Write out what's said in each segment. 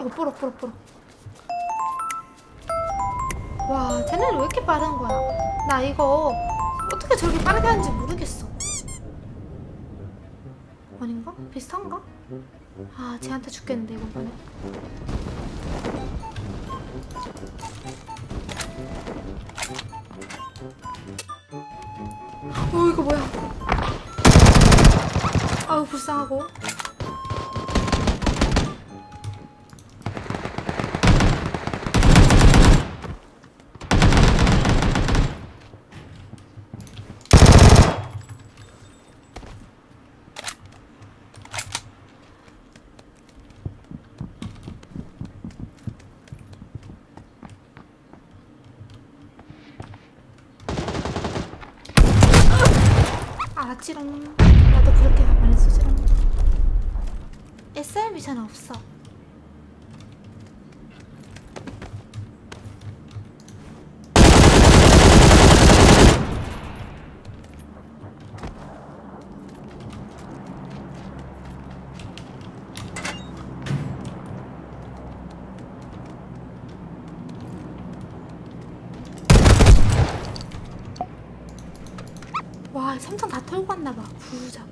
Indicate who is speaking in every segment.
Speaker 1: 이거 뽀록 뽀록 뽀록 와 쟤네는 왜 이렇게 빠른 거야? 나 이거 어떻게 저렇게 빠르게 하는지 모르겠어. 아닌가? 비슷한가? 아 쟤한테 죽겠는데 이번에 어 이거 뭐야? 아우 불쌍하고 알았지롱 나도 그렇게 가만히 쓰지롱 SR 미션 없어 와 삼성 다 털고 갔나봐. 부자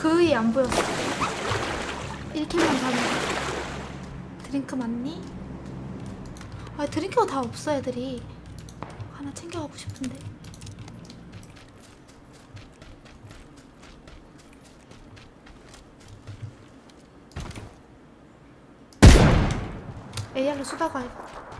Speaker 1: 그의 안 보였어. 1킬만 가면 드링크 맞니? 아 드링크가 다 없어 애들이. 하나 챙겨가고 싶은데. AR로 쏘다가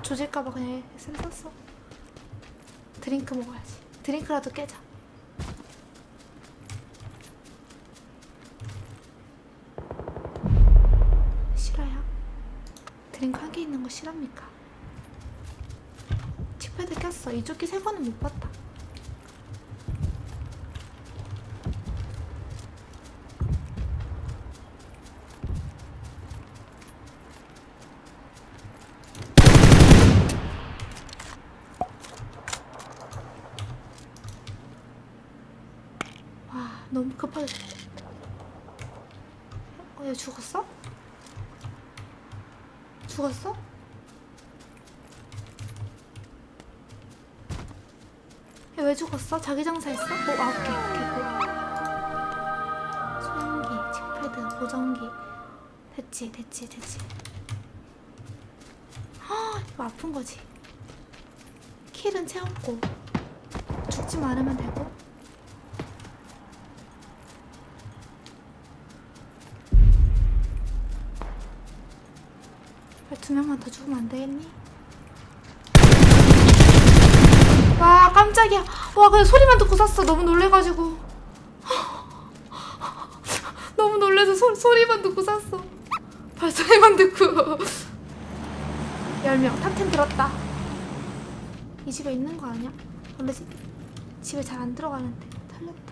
Speaker 1: 조질까봐 그냥 SM 썼어 드링크 먹어야지. 드링크라도 깨자 싫어요? 드 링크 한개 있는 거 싫합니까? 칙패드 꼈어. 이쪽기 세 번은 못 봤다. 와, 너무 급하게. 어, 얘 죽었어? 죽었어? 얘 왜 죽었어? 자기장사 했어? 오, 아, 오케이, 오케이, 굿. 소염기, cheek pad, 보정기. 됐지, 됐지, 됐지. 아, 이거 아픈 거지. 킬은 채웠고. 죽지 말으면 되고. 왜두 명만 더 죽으면 안 되겠니? 와 깜짝이야. 와 그냥 소리만 듣고 샀어. 너무 놀래가지고. 너무 놀래서 소, 소리만 듣고 샀어. 발소리만 듣고. 10명. 탑10 들었다. 이 집에 있는 거 아니야? 원래 집, 집에 잘 안 들어가는데. 털렸다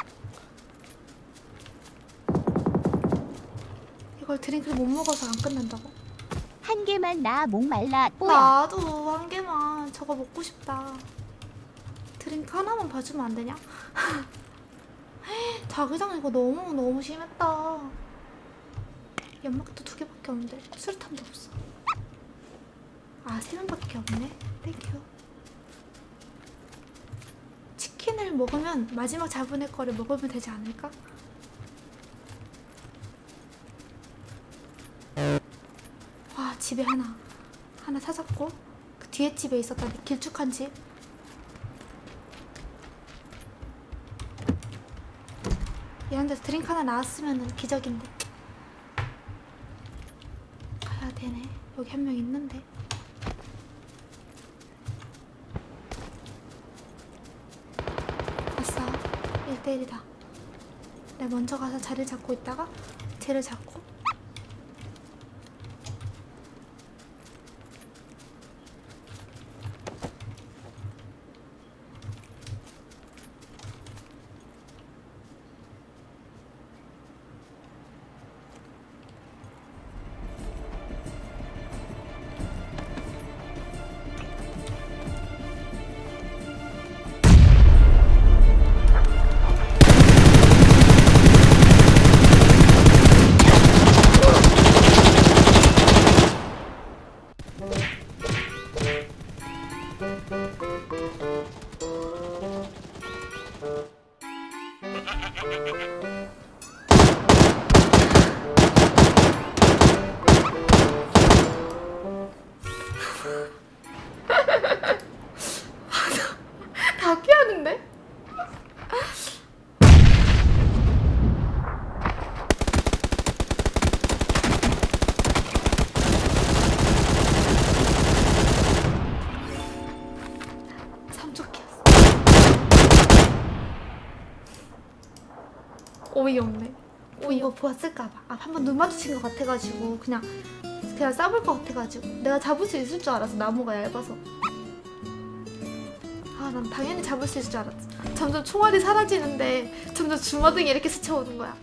Speaker 1: 이걸 드링크를 못 먹어서 안 끝난다고?
Speaker 2: 한 개만 나 목 말라 뽀야
Speaker 1: 나도 한 개만 저거 먹고 싶다 드링크 하나만 봐주면 안 되냐? 자기장 이거 너무 너무 심했다 연막도 두 개밖에 없는데 수류탄도 없어 아세 명밖에 없네 thank you 치킨을 먹으면 마지막 애 거를 먹으면 되지 않을까? 와 집에 하나 하나 찾았고 그 뒤에 집에 있었다 길쭉한 집. 이런 데서 드링크 하나 나왔으면 기적인데. 가야 되네. 여기 한 명 있는데. 아싸 1대1이다. 내가 먼저 가서 자리를 잡고 있다가 쟤를 잡고 다 피하는데? 어이없네. 어 이거 보았을까봐. 아 한번 눈 마주친 것 같아가지고 그냥 그냥 싸볼 것 같아가지고 내가 잡을 수 있을 줄 알았어 나무가 얇아서. 아 난 당연히 잡을 수 있을 줄 알았지. 점점 총알이 사라지는데 점점 주머등이 이렇게 스쳐오는 거야.